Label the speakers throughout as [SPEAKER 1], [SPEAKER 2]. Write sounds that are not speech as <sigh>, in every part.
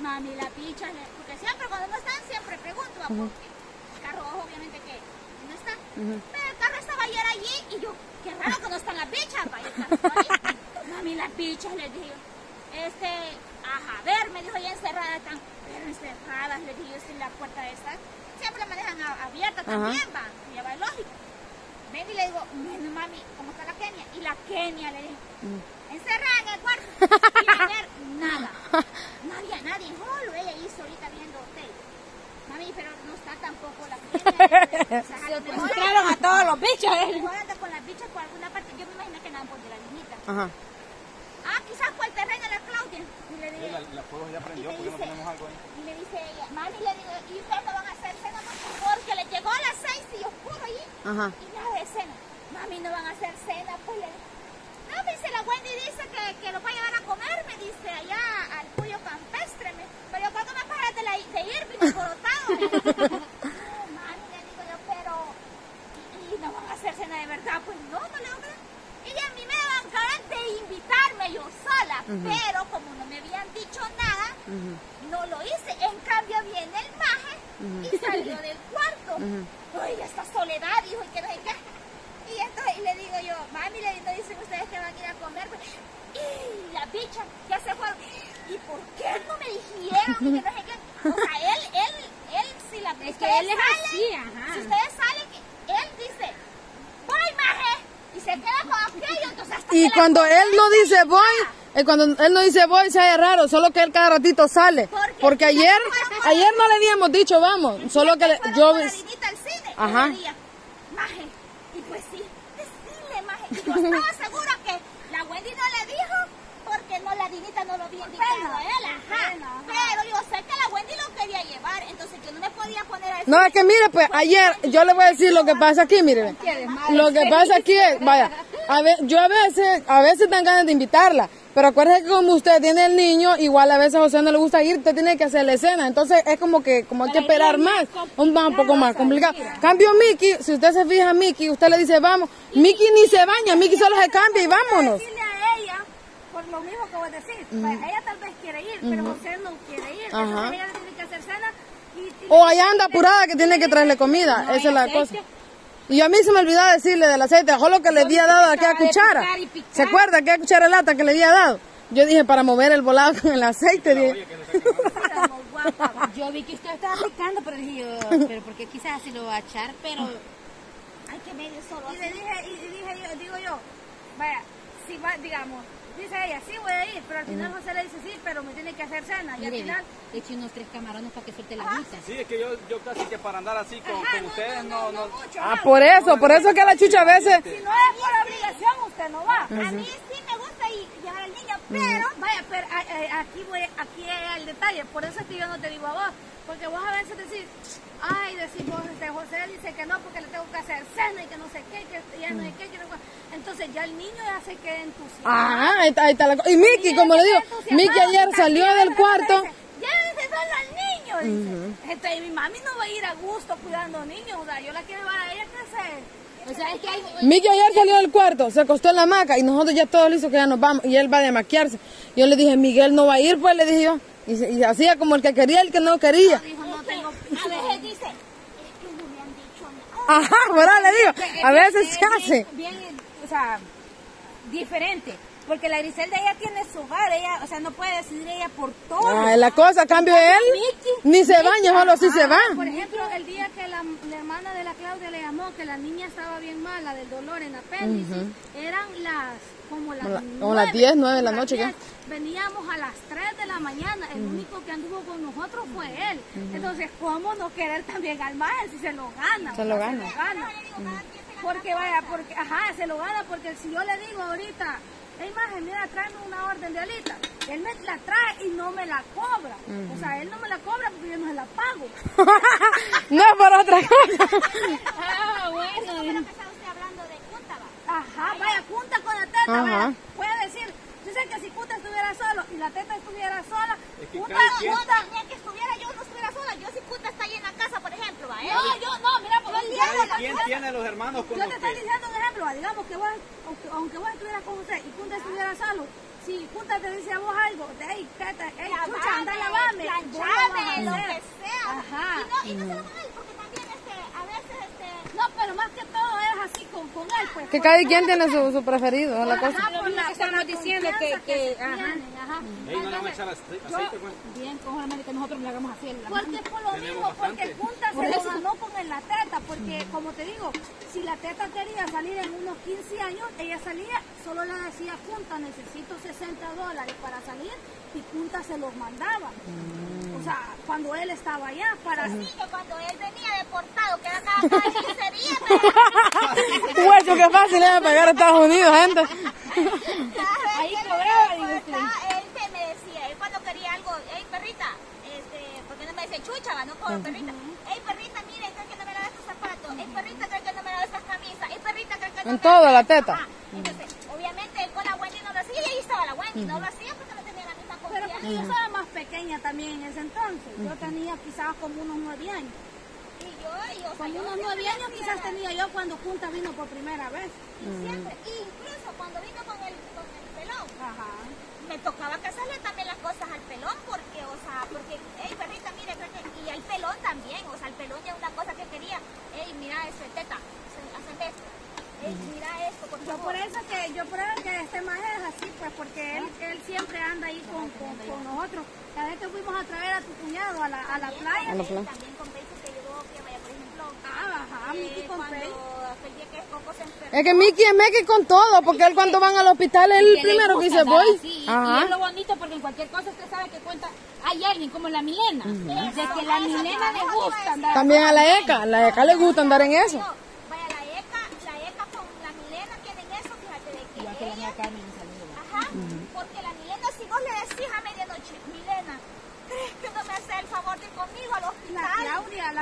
[SPEAKER 1] mami, la picha, porque siempre cuando no están, siempre pregunto, uh -huh. porque el carro obviamente que no está. Uh -huh. Pero el carro estaba ayer allí y yo, qué raro que no están las pichas, mami, las pichas, le dije este, ajá, a ver, me dijo, ya encerradas están, pero encerradas, le dije yo, sin la puerta esta, siempre me dejan abierta también, va, ya va lógico. Ven y le digo, mami, ¿cómo está la Kenia? Y la Kenia le dije, encerrada en el cuarto. <laughs> Y ayer, <laughs> nada. No había nadie. Solo ella hizo ahorita viendo hotel. Mami, pero no está tampoco la Kenia. o sea, a
[SPEAKER 2] todos los bichos.
[SPEAKER 1] Lo mejor anda con las bichas por alguna parte. Yo me imagino que andan por de la linita.
[SPEAKER 2] Ajá.
[SPEAKER 1] Ah, quizás por el terreno de la Claudia. Y le dije,
[SPEAKER 3] la, la fuego ya prendió,
[SPEAKER 1] y
[SPEAKER 3] porque
[SPEAKER 1] me
[SPEAKER 3] no
[SPEAKER 1] dice-
[SPEAKER 3] tenemos algo ahí.
[SPEAKER 1] Y me dice ella, mami, le digo, ¿y ustedes no van a hacer cena más? Porque le llegó a las seis y oscuro allí.
[SPEAKER 2] Ajá.
[SPEAKER 1] Y nada de cena. Mami, no van a hacer cena, pues le No, me dice, la Wendy dice que, que lo va a llevar a comer, me dice, allá al pollo campestre. Me, pero yo creo que me paras de, la, <laughs> de ir, vino alborotado. Le digo, no, mami, le digo yo, pero... Y, y no van a hacer cena de verdad, pues no, no le digo, y a mí me daban ganas de invitarme yo sola, pero como no me habían dicho nada, no lo hice. En cambio viene el maje y salió del cuarto. Esta soledad, dijo, y que no sé qué. Y le digo yo, mami, le digo, dicen ustedes que van a ir a comer. Pues, y la bicha ya se fueron. ¿Y por qué no me dijeron? Y que no sé qué. O sea, él, él, él, si la
[SPEAKER 2] Es que él es así, ajá.
[SPEAKER 1] Si ustedes salen, él dice, voy, maje. Y se queda con aquello, entonces hasta
[SPEAKER 2] Y cuando él no dice voy, eh, cuando él no dice voy, se hace raro, solo que él cada ratito sale.
[SPEAKER 1] Porque
[SPEAKER 2] ayer, ayer no le habíamos dicho vamos, solo que le- yo...
[SPEAKER 1] al cine.
[SPEAKER 2] Ajá.
[SPEAKER 1] Maje, y pues sí, decirle, maje. Y yo estaba segura que la Wendy no le dijo porque no la niñita no lo había invitado a él, ajá. Pero yo sé que la Wendy lo quería llevar, entonces yo no me podía poner a decir,
[SPEAKER 2] No, es que mire, pues ayer, yo le voy a decir lo que pasa aquí, mire. Lo que pasa aquí es, vaya, a ver, yo a veces, a veces dan ganas de invitarla, pero acuérdese que como usted tiene el niño, igual a veces a José no le gusta ir, usted tiene que hacer la escena, entonces es como que, como hay que esperar más, un, un poco más complicado. Cambio Mickey, si usted se fija Mickey, usted le dice vamos, Mickey ni se baña, Mickey solo se cambia y vámonos.
[SPEAKER 4] decirle a ella, por lo mismo que vos decís, pues, ella tal vez quiere ir, pero José no quiere ir,
[SPEAKER 2] Ajá.
[SPEAKER 4] entonces ella tiene que hacer cena y, y
[SPEAKER 2] O allá anda apurada que tiene que traerle comida, esa es la cosa. Y a mí se me olvidó decirle del aceite, solo que le había dado aquella cuchara. ¿Se acuerda aquella cuchara de lata que le había dado? Yo dije para mover el volado con el aceite. dije. <laughs>
[SPEAKER 5] Yo vi que usted estaba picando, pero dije yo, pero porque quizás así lo va a echar, pero
[SPEAKER 1] hay que medio solo.
[SPEAKER 4] Y le dije, y, y dije yo, digo yo, vaya, si va, digamos, dice ella, sí voy a ir, pero al final José le dice sí, pero me tiene que hacer cena. Y al
[SPEAKER 5] mire,
[SPEAKER 4] final,
[SPEAKER 5] le eché unos tres camarones para que suelte la vista.
[SPEAKER 3] Sí, es que yo, yo casi que para andar así con, con ustedes no, no,
[SPEAKER 2] Ah, por eso, por eso que la chucha a veces...
[SPEAKER 4] si no es por obligación, usted no va.
[SPEAKER 1] A mí ir llevar al niño,
[SPEAKER 4] Pero, vaya, pero a- a- aquí voy, aquí es el detalle, por eso es que yo no te digo a vos, porque vos a veces decís, ay, decís vos, este, José dice que no, porque le tengo que hacer cena y que no sé qué, que ya no sé qué, que no entonces ya el niño ya se queda entusiasmado.
[SPEAKER 2] Ah, ahí está, ahí está la cosa. Y Mickey, como le digo, Mickey ayer salió del cuarto.
[SPEAKER 4] Llévense solo al niño, dice. Entonces mi mami no va a ir a gusto cuidando niños, o sea, yo la quiero llevar a ella que se...
[SPEAKER 5] O sea, es que hay,
[SPEAKER 2] Mickey ayer salió del cuarto, se acostó en la hamaca y nosotros ya todos listos que ya nos vamos y él va a demaquiarse. Yo le dije, Miguel no va a ir, pues le dije yo. Y, se- y hacía como el que quería el que no quería.
[SPEAKER 4] Dijo, no tengo...
[SPEAKER 1] A veces dice, es que no me han dicho nada.
[SPEAKER 2] Ajá, ¿verdad? Le digo, a veces se hace.
[SPEAKER 5] bien, o sea, diferente. Porque la Griselda ella tiene su hogar, ella, o sea, no puede decidir ella por todo.
[SPEAKER 2] Ah, la cosa, cambio él, ni se baña, solo si se va.
[SPEAKER 4] Por ejemplo, el día que la, la hermana de la Claudia le llamó que la niña estaba bien mala del dolor en apéndice, eran las como las,
[SPEAKER 2] la-
[SPEAKER 4] nueve,
[SPEAKER 2] como las 10, 9 de la noche ya.
[SPEAKER 4] 10. Veníamos a las 3 de la mañana, el único que anduvo con nosotros fue él. Entonces, ¿cómo no querer también al mar si se lo gana?
[SPEAKER 2] Se lo
[SPEAKER 4] sea,
[SPEAKER 2] gana.
[SPEAKER 4] Porque vaya, porque, ajá, se lo gana porque si yo le digo ahorita, maje, mira, tráeme una orden de alitas, él me la trae y no me la cobra. O sea, él no me la cobra porque yo no se la pago. <laughs>
[SPEAKER 2] No es por otra cosa. <laughs>
[SPEAKER 5] Ah, bueno.
[SPEAKER 1] Pero empezaba usted hablando de Cúntaba.
[SPEAKER 4] Ajá, vaya, junta con la teta,
[SPEAKER 2] Ajá.
[SPEAKER 4] vaya. Puede decir, yo sé que si Punta estuviera solo y la teta estuviera sola,
[SPEAKER 3] Es que
[SPEAKER 4] Punta,
[SPEAKER 1] Ni que estuviera yo no estuviera sola. Yo si Cúntaba está ahí en la casa, por ejemplo, ¿va? ¿eh?
[SPEAKER 4] no, yo no, mira, porque el día de la
[SPEAKER 3] ¿Quién tiene los hermanos con
[SPEAKER 4] Yo te estoy
[SPEAKER 3] que...
[SPEAKER 4] diciendo un ejemplo, va, digamos que vos, aunque, aunque vos estuvieras con usted y Punta estuviera solo, si junta te dice a vos algo, de ahí, teta, ey, chucha, anda
[SPEAKER 1] Lavame,
[SPEAKER 4] lo
[SPEAKER 1] planchame, lo
[SPEAKER 4] a
[SPEAKER 1] que sea.
[SPEAKER 4] Ajá.
[SPEAKER 1] Y no, y no se lo mal, porque también este, a veces este,
[SPEAKER 4] No, pero más que así con, con él, pues.
[SPEAKER 2] Que
[SPEAKER 4] por-
[SPEAKER 2] cada quien tiene su, su preferido, la cosa.
[SPEAKER 4] Por la,
[SPEAKER 5] que
[SPEAKER 4] por
[SPEAKER 5] estamos diciendo, que- que-
[SPEAKER 4] se
[SPEAKER 5] ajá.
[SPEAKER 4] tienen, ajá.
[SPEAKER 3] Ey, no le van a echar ace- aceite, pues.
[SPEAKER 5] Bien, con la que nosotros le hagamos así. la
[SPEAKER 4] Porque es por lo mismo, porque
[SPEAKER 3] bastante.
[SPEAKER 4] Junta se lo ganó con la teta, porque como te digo, si la teta quería salir en unos 15 años, ella salía, solo le decía Junta, necesito 60 dólares para salir, y Junta se los mandaba. O sea, cuando él estaba allá, para
[SPEAKER 1] sí, que cuando él venía deportado, que era cada, cada 15 días,
[SPEAKER 2] Huecho, qué fácil es pegar a Estados Unidos, gente.
[SPEAKER 1] Ahí
[SPEAKER 5] cobraba, digo usted.
[SPEAKER 1] Él que me decía, él cuando quería algo, hey perrita, este, porque no me dice chucha, va, no como perrita. Hey perrita, mire, creo que no me lavas estos zapatos. Hey perrita, creo que no me lavas estas camisas. Hey perrita, creo que no
[SPEAKER 2] En
[SPEAKER 1] me
[SPEAKER 2] todo, la
[SPEAKER 1] esto".
[SPEAKER 2] teta.
[SPEAKER 1] Ajá. Entonces, obviamente él con la Wendy no lo hacía y ahí estaba la Wendy. No lo hacía porque no tenía la misma
[SPEAKER 4] Pero
[SPEAKER 1] confianza.
[SPEAKER 4] porque yo estaba más pequeña también en ese entonces. Yo tenía quizás como unos 9 años.
[SPEAKER 1] Y yo, y, o sea,
[SPEAKER 4] Como
[SPEAKER 1] yo
[SPEAKER 4] unos 9 años quizás tenía yo cuando Junta vino por primera vez.
[SPEAKER 1] Y siempre, y incluso cuando vino con el, con el pelón,
[SPEAKER 4] Ajá.
[SPEAKER 1] me tocaba que hacerle también las cosas al pelón porque, o sea, porque, hey perrita, mire, creo que, y al pelón también, o sea, el pelón ya una cosa que quería, hey, mira ese teta, se- hacen esto, hey, mira esto, por
[SPEAKER 4] Yo
[SPEAKER 1] favor.
[SPEAKER 4] por eso que yo por eso que este más es así, pues porque él, él siempre anda ahí con, con, con nosotros. Cada vez que fuimos a traer a tu cuñado a la, a la playa,
[SPEAKER 2] A la playa.
[SPEAKER 1] También con veces que llegó, que vaya, por ejemplo,
[SPEAKER 4] ah, ajá, Miki
[SPEAKER 1] eh,
[SPEAKER 4] con
[SPEAKER 1] se enfermó,
[SPEAKER 2] Es que Mickey es Mickey con todo, porque él cuando van al hospital, él el primero que dice voy.
[SPEAKER 5] Y es lo bonito porque en cualquier cosa usted sabe que cuenta, hay alguien como la Milena. De que la Milena le gusta andar.
[SPEAKER 2] También a la ECA, a la ECA le gusta andar en eso.
[SPEAKER 1] yo, vaya, la ECA, la ECA con la Milena tienen eso, fíjate, de que
[SPEAKER 5] Igual que la
[SPEAKER 1] ella
[SPEAKER 5] mía Carmen, un saludo.
[SPEAKER 1] Ajá, porque la Milena, si vos le decís a medianoche, Milena, ¿crees que no me hace el favor de ir conmigo al
[SPEAKER 4] La
[SPEAKER 1] hospital?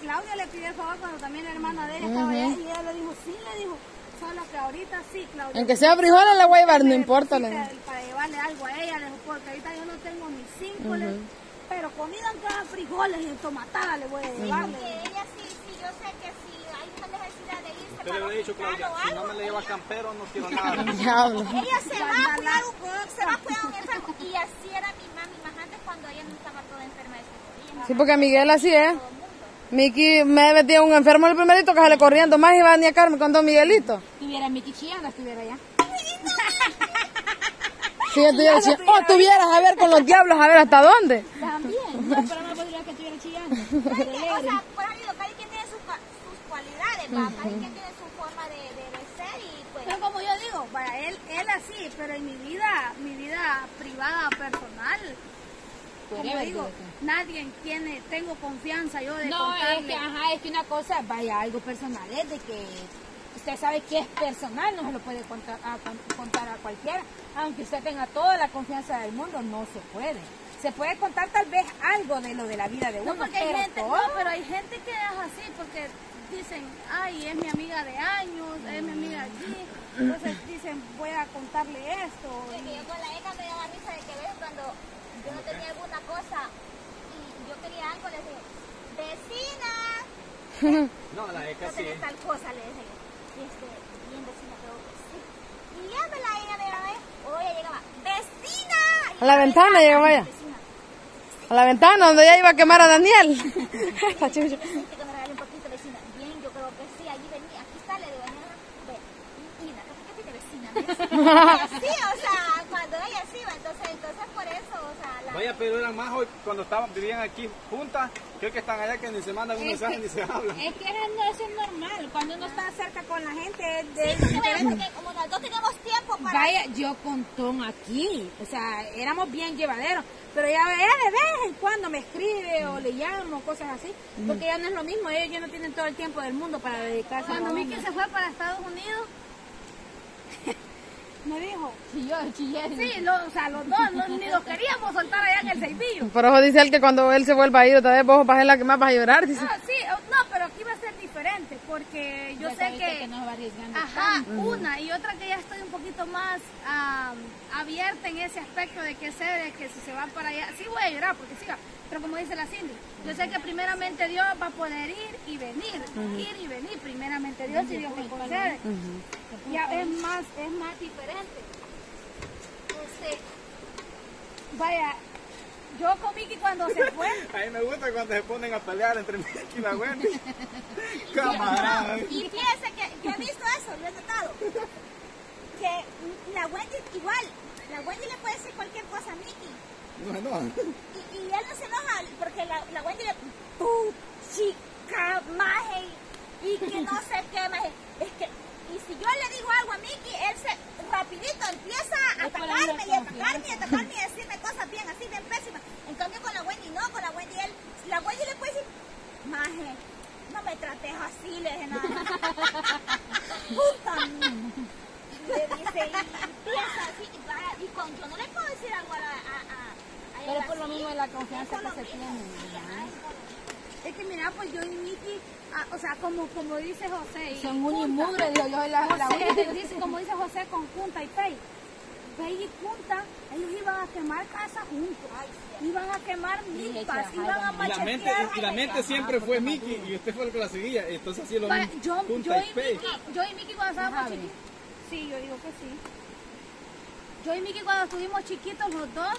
[SPEAKER 4] Claudia, la le pidió el favor cuando también la hermana de ella estaba allá y ella le dijo, sí, le dijo, solo que ahorita sí, Claudia.
[SPEAKER 2] En que sea frijoles le voy a llevar, no
[SPEAKER 4] Sí,
[SPEAKER 2] importa.
[SPEAKER 4] sí,
[SPEAKER 2] le digo.
[SPEAKER 4] Para, llevarle algo a ella, le dijo, porque ahorita yo no tengo ni cinco, le- pero comida en cada frijoles y tomatada le voy a llevar. le
[SPEAKER 1] Que
[SPEAKER 4] dijo.
[SPEAKER 1] ella sí, sí, yo sé que si hay una necesidad de irse
[SPEAKER 3] Usted
[SPEAKER 1] para
[SPEAKER 3] le había dicho, Claudia, si no me le lleva campero, no quiero <laughs> nada.
[SPEAKER 2] Diablo.
[SPEAKER 1] ella se va a cuidar un, se va a cuidar un enfermo. Y así era mi mami más antes cuando ella no estaba toda enferma de ella.
[SPEAKER 2] Sí, porque Miguel así es. Mickey me metía un enfermo el primerito que sale corriendo. Más iba ni a Carmen con Don Miguelito.
[SPEAKER 5] Tuviera Miki chillando, estuviera allá.
[SPEAKER 2] Si yo estuviera diciendo, oh, tuvieras a ver con los diablos, a ver hasta dónde.
[SPEAKER 5] También. No, pero no podría que estuviera chillando.
[SPEAKER 1] Que, o sea, por digo, cada quien tiene sus, sus cualidades, ¿va? cada quien tiene su forma de, de, de ser y pues...
[SPEAKER 4] Pero como yo digo, vaya, él, él así, pero en mi vida, mi vida privada, personal, como digo, nadie tiene, tengo confianza yo de
[SPEAKER 5] No, es que, ajá, es que una cosa, vaya, algo personal, es de que usted sabe que es personal, no se lo puede contar a, con- contar a cualquiera, aunque usted tenga toda la confianza del mundo, no se puede. Se puede contar tal vez algo de lo de la vida de uno,
[SPEAKER 4] No, porque hay
[SPEAKER 5] pero
[SPEAKER 4] gente,
[SPEAKER 5] todo-
[SPEAKER 4] no, pero hay gente que es así, porque dicen, ay, es mi amiga de años, es mi amiga aquí, entonces dicen, voy a contarle esto.
[SPEAKER 1] Es que yo con la ECA me daba risa de que ves cuando yo no tenía alguna cosa y yo quería algo, le decía, vecina, <laughs>
[SPEAKER 3] No, la ECA
[SPEAKER 1] no
[SPEAKER 3] sí.
[SPEAKER 1] tal cosa, le yo. Y este, bien vecina, pero sí. Y ya me la ella me llamaba, o ella llegaba, vecina. Y
[SPEAKER 2] A la ventana
[SPEAKER 1] "Ah,
[SPEAKER 2] llegaba ella. A la ventana donde ella iba a quemar a Daniel. <laughs>
[SPEAKER 1] Sí, está, le digo, "Ajá, ve, Ina, ¿qué tiene vecina? me dice. <laughs> Y así, o sea, cuando ella sí entonces, por eso, o sea, la...
[SPEAKER 3] Vaya, pero eran más hoy cuando estaban, vivían aquí juntas, creo que están allá que ni se mandan un
[SPEAKER 5] Es
[SPEAKER 3] mensaje
[SPEAKER 5] que-
[SPEAKER 3] ni se hablan.
[SPEAKER 5] Es que no eso es normal, cuando uno está cerca con la gente es de-
[SPEAKER 1] Sí, porque como dos teníamos tiempo para...
[SPEAKER 5] Vaya, yo con Tom aquí, o sea, éramos bien llevaderos, pero ya ella de vez en cuando me escribe o le llamo, cosas así, porque ya no es lo mismo, ellos ya no tienen todo el tiempo del mundo para dedicarse a
[SPEAKER 4] Cuando
[SPEAKER 5] uno.
[SPEAKER 4] Miki se fue para Estados Unidos, me dijo,
[SPEAKER 5] Chilló, chillé.
[SPEAKER 4] sí, lo- o sea, los dos no, ni los queríamos soltar allá en el Ceibillo.
[SPEAKER 2] Por eso dice él que cuando él se vuelva a ir otra vez, vos vas a ser la que más vas a llorar. Dice.
[SPEAKER 4] Ah, sí, va a ser diferente, porque yo
[SPEAKER 5] Ya
[SPEAKER 4] sé que...
[SPEAKER 5] no se va arriesgando
[SPEAKER 4] Ajá, una y otra que ya estoy un poquito más am, abierta en ese aspecto de que sé de que si se va para allá, sí voy a llorar porque sí va, pero como dice la Cindy, yo sé que primeramente Dios va a poder ir y venir, ir y venir, primeramente Dios si Dios me concede. Ya es más, es más diferente. Este, Vaya, yo con Miki cuando se fue, <laughs>
[SPEAKER 3] A mí me gusta cuando se ponen a pelear entre Mickey y la Wendy. <laughs> Camarada.
[SPEAKER 1] Y fíjense que yo he visto eso, lo he notado. Que la Wendy, igual, la Wendy le puede decir cualquier cosa a Mickey.
[SPEAKER 3] No, no.
[SPEAKER 1] Y, y él no se enoja porque la, la Wendy le tú chica maje y que no sé qué maje es que y si yo le digo algo a Mickey él se rapidito empieza a
[SPEAKER 5] Es por la
[SPEAKER 1] atacarme y
[SPEAKER 5] misma
[SPEAKER 1] atacarme y atacarme y decirme cosas bien así bien pésimas en cambio con la Wendy no con la Wendy él la Wendy le puede decir maje no me trates así le dije nada puta le dice y empieza así y, va- y con yo no le puedo decir algo a la a, a, a
[SPEAKER 5] Pero
[SPEAKER 1] ella
[SPEAKER 5] por lo
[SPEAKER 1] así.
[SPEAKER 5] mismo de la confianza
[SPEAKER 1] Es por
[SPEAKER 5] que
[SPEAKER 1] lo
[SPEAKER 5] se
[SPEAKER 1] mismo,
[SPEAKER 5] tiene.
[SPEAKER 1] sí,
[SPEAKER 5] ¿verdad?
[SPEAKER 1] ay, por-
[SPEAKER 4] es que mira, pues yo y Miki, ah, o sea, como, como dice José. y
[SPEAKER 5] Son un y
[SPEAKER 4] Punta.
[SPEAKER 5] mugre, digo yo, la, la
[SPEAKER 4] José,
[SPEAKER 5] única.
[SPEAKER 4] dice, como dice José con Punta y Pei. Pei y Punta, ellos iban a quemar casa juntos. Iban a quemar milpas, iban a
[SPEAKER 3] Y la mente,
[SPEAKER 4] machetear.
[SPEAKER 3] y la mente siempre fue Mickey y usted fue el que la seguía. Entonces así es lo mismo.
[SPEAKER 4] yo,
[SPEAKER 3] Punta
[SPEAKER 4] yo,
[SPEAKER 3] y.
[SPEAKER 4] Miki, yo y Miki cuando estábamos chiquitos. Sí, yo digo que sí. Yo y Miki cuando estuvimos chiquitos los dos,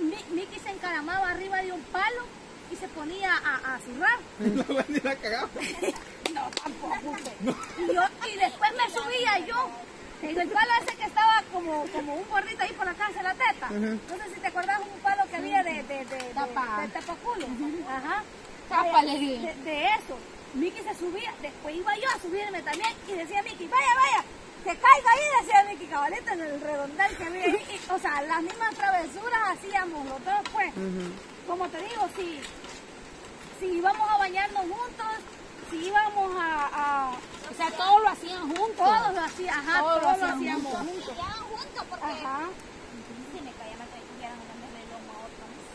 [SPEAKER 4] Mi- Miki se encaramaba arriba de un palo y se ponía a, a zurrar. <laughs> <laughs> No, tampoco. usted. Y, yo, y después me subía yo. En el palo ese que estaba como, como un gordito ahí por la casa de la teta. No sé si te acuerdas un palo que había de, de, de, de,
[SPEAKER 5] Tapa.
[SPEAKER 4] de tapaculo. Ajá.
[SPEAKER 5] Tapa, le dije.
[SPEAKER 4] de, de eso. Miki se subía, después iba yo a subirme también y decía Miki, vaya, vaya, que caiga ahí, decía Miki, cabalito, en el redondel que había ahí. Y, o sea, las mismas travesuras hacíamos los dos, pues. Como te digo, si, si íbamos a bañarnos juntos, si íbamos a, a
[SPEAKER 5] O sea, todos lo hacían juntos.
[SPEAKER 4] todos lo hacíamos, ajá,
[SPEAKER 5] Todos lo
[SPEAKER 4] todos lo
[SPEAKER 5] hacían
[SPEAKER 4] hacíamos
[SPEAKER 5] juntos.
[SPEAKER 4] juntos.
[SPEAKER 1] Peleaban juntos porque
[SPEAKER 4] Ajá.
[SPEAKER 1] me caía.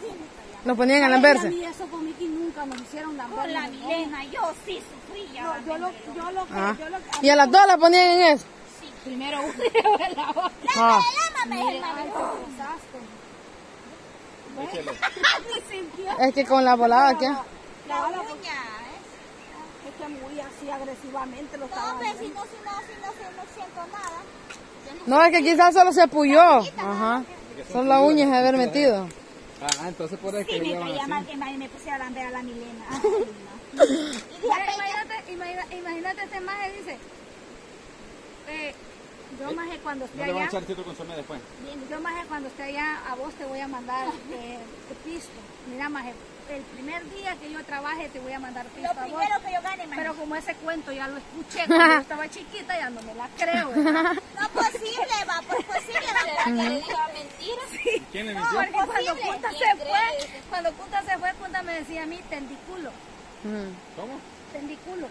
[SPEAKER 1] Sí
[SPEAKER 2] ponían a
[SPEAKER 4] Ay,
[SPEAKER 2] lamberse.
[SPEAKER 4] A mí eso con nunca nos hicieron la
[SPEAKER 1] Con la Milena, yo sí sufría.
[SPEAKER 4] No, yo lo, yo lo que,
[SPEAKER 2] Ah.
[SPEAKER 4] yo lo
[SPEAKER 2] Y a las dos la ponían en eso.
[SPEAKER 5] Primero uno y luego la otra.
[SPEAKER 2] Ah.
[SPEAKER 1] Lámame <laughs>
[SPEAKER 4] sintió.
[SPEAKER 2] Es que con la volada que.
[SPEAKER 1] La
[SPEAKER 4] que muy así agresivamente lo
[SPEAKER 1] No,
[SPEAKER 4] estaba
[SPEAKER 1] hombre, si no, si no, si no, si no siento nada.
[SPEAKER 2] No, es que quizás solo se puyó. Ajá. Son las uñas de haber metido.
[SPEAKER 3] Ah, entonces por eso que
[SPEAKER 1] Sí,
[SPEAKER 3] le
[SPEAKER 1] me caía mal que me, puse a lamber a la Milena. <laughs> Ay, no. Y dije,
[SPEAKER 4] Vaya,
[SPEAKER 1] "Peña,
[SPEAKER 4] imagínate, imagina- imagínate este maje dice, eh, yo maje cuando esté
[SPEAKER 3] No le van a
[SPEAKER 4] allá,
[SPEAKER 3] echar consomé después.
[SPEAKER 4] yo maje cuando esté allá a vos te voy a mandar eh, pisto. Mira maje, el primer día que yo trabaje te voy a mandar pisto
[SPEAKER 1] Lo
[SPEAKER 4] a vos.
[SPEAKER 1] primero que yo gane, man.
[SPEAKER 4] Pero como ese cuento ya lo escuché cuando yo estaba chiquita, ya no me la creo. ¿verdad? <laughs>
[SPEAKER 1] No posible, va, pues posible. va.
[SPEAKER 5] que le diga mentiras?
[SPEAKER 3] ¿Quién le
[SPEAKER 4] No,
[SPEAKER 3] mintió?
[SPEAKER 4] porque cuando
[SPEAKER 1] posible.
[SPEAKER 4] Punta se fue, cuando Punta se fue, Punta me decía a mí, tendiculo.
[SPEAKER 3] ¿Cómo?
[SPEAKER 4] tendiculo.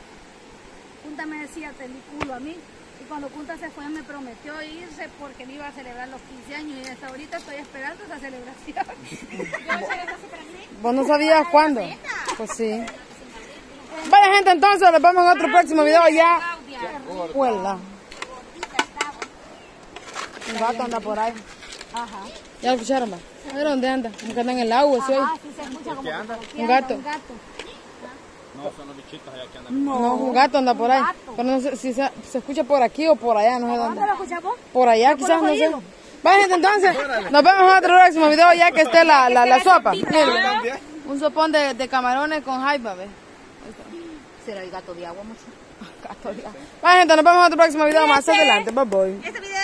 [SPEAKER 4] Punta me decía tendiculo a mí. Y cuando Punta se fue me prometió irse porque me iba a celebrar los 15 años y hasta ahorita estoy esperando esa celebración. <laughs>
[SPEAKER 2] ¿Vos no sabías cuándo? Pues sí. Vaya gente, entonces nos vemos en otro próximo video ya. Huela. Un gato anda por ahí.
[SPEAKER 4] Ajá.
[SPEAKER 2] ¿Ya lo escucharon? A ver dónde anda. Como que anda en el agua, ¿sí?
[SPEAKER 4] Ah, sí se escucha como
[SPEAKER 3] anda?
[SPEAKER 4] que
[SPEAKER 2] Un gato.
[SPEAKER 4] Un gato.
[SPEAKER 3] No, son los bichitos allá que andan.
[SPEAKER 2] No, un gato anda por ahí. Pero no sé si se, se escucha por aquí o por allá, no sé
[SPEAKER 4] ¿Dónde
[SPEAKER 2] dónde.
[SPEAKER 4] lo escuchamos?
[SPEAKER 2] Por allá quizás, no sé. Vaya gente, entonces nos vemos en otro próximo video ya que esté la, la, la sopa.
[SPEAKER 3] También.
[SPEAKER 2] un sopón de, de camarones con jaiba, ¿ves?
[SPEAKER 5] Será el gato de agua, mucho. <laughs>
[SPEAKER 2] Vaya gente, nos vemos en otro próximo video más adelante. Bye bye.
[SPEAKER 1] Este video